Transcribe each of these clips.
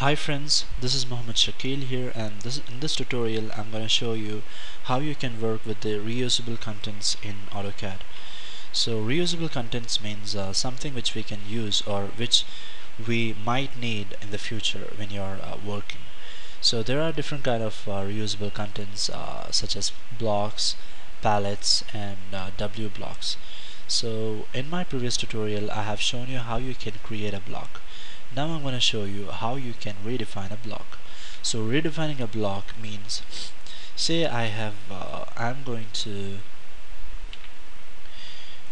Hi friends, this is Mohammed Shakeel here and this, in this tutorial I'm going to show you how you can work with the reusable contents in AutoCAD. So reusable contents means uh, something which we can use or which we might need in the future when you're uh, working. So there are different kind of uh, reusable contents uh, such as blocks, palettes and uh, W blocks. So in my previous tutorial I have shown you how you can create a block now I'm going to show you how you can redefine a block. So redefining a block means say I have uh, I'm going to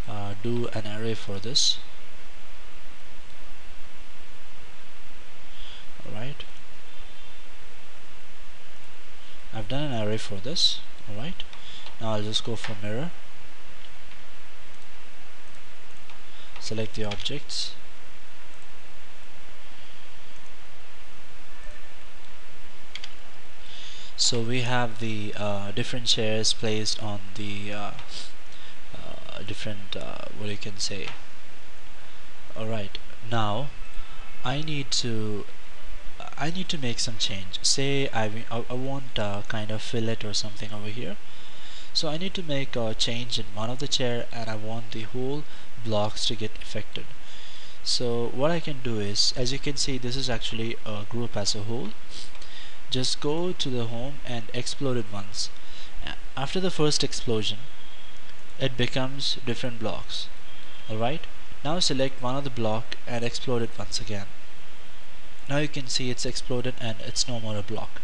uh, do an array for this. Alright. I've done an array for this. Alright. Now I'll just go for mirror. Select the objects so we have the uh, different chairs placed on the uh, uh, different uh, what you can say. Alright now I need to I need to make some change. Say I, I, want a kind of fillet or something over here. So I need to make a change in one of the chair and I want the whole blocks to get affected. So what I can do is as you can see this is actually a group as a whole just go to the home and explode it once. After the first explosion it becomes different blocks. Alright? Now select one of the block and explode it once again. Now you can see it's exploded and it's no more a block.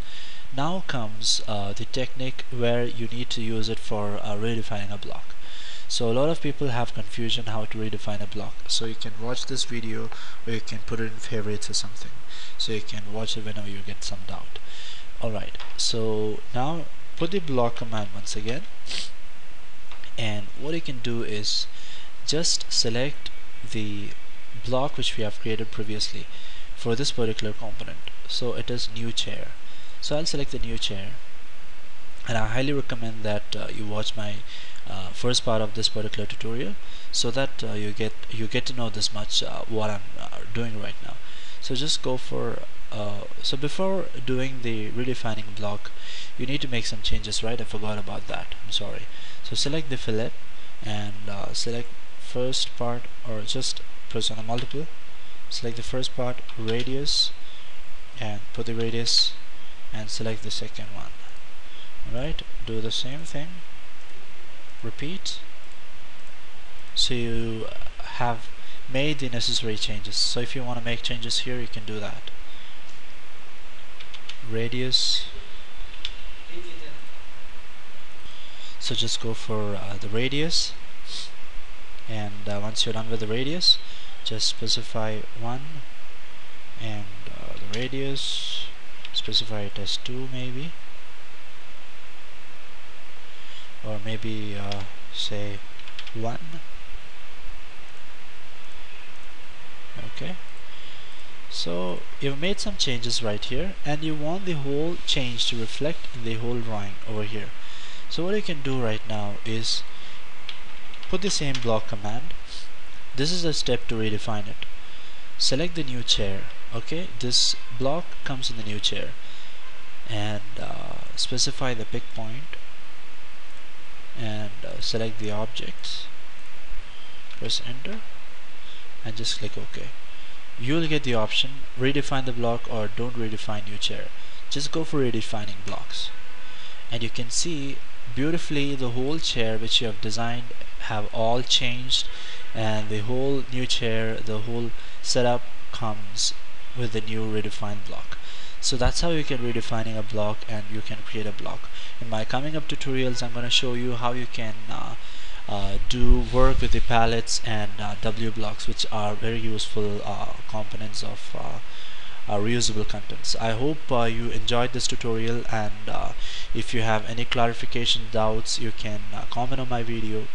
Now comes uh, the technique where you need to use it for uh, redefining a block so a lot of people have confusion how to redefine a block. So you can watch this video or you can put it in favorites or something. So you can watch it whenever you get some doubt. Alright so now put the block command once again. And what you can do is just select the block which we have created previously for this particular component. So it is new chair. So I'll select the new chair and I highly recommend that uh, you watch my uh, first part of this particular tutorial so that uh, you get you get to know this much uh, what I'm uh, doing right now. So just go for uh, so before doing the redefining block you need to make some changes right? I forgot about that. I'm sorry. So select the fillet and select first part or just press on a multiple. Select the first part radius and put the radius and select the second one alright do the same thing. Repeat. So you have made the necessary changes. So if you want to make changes here you can do that. Radius. So just go for uh, the radius. And uh, once you're done with the radius just specify 1 and uh, the radius. Specify it as 2 maybe or maybe uh, say 1 okay. So you've made some changes right here and you want the whole change to reflect the whole drawing over here. So what you can do right now is put the same block command. This is a step to redefine it. Select the new chair okay? This block comes in the new chair. And uh, specify the pick point and uh, select the objects. Press enter and just click OK. You'll get the option redefine the block or don't redefine new chair. Just go for redefining blocks. And you can see beautifully the whole chair which you have designed have all changed and the whole new chair the whole setup comes with the new redefined block so that's how you can redefining a block and you can create a block. In my coming up tutorials I'm going to show you how you can uh, uh, do work with the palettes and uh, W blocks which are very useful uh, components of uh, uh, reusable contents. I hope you enjoyed this tutorial and if you have any clarification doubts you can comment on my video.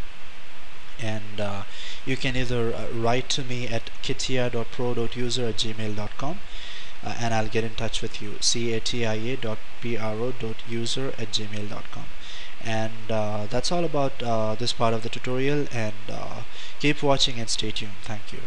And uh, you can either uh, write to me at catia.pro.user at gmail.com uh, and I'll get in touch with you. Catia.pro.user at gmail.com and uh, that's all about uh, this part of the tutorial. And uh, keep watching and stay tuned. Thank you